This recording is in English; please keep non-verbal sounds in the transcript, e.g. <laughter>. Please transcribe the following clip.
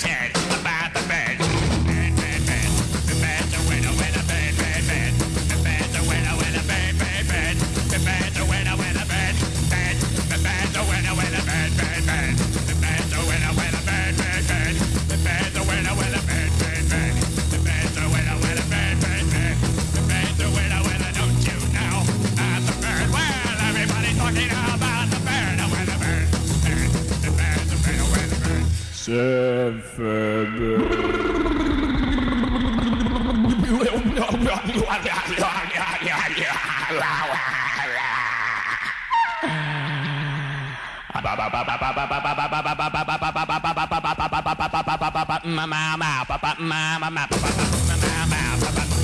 his head. Mama, <laughs> <laughs>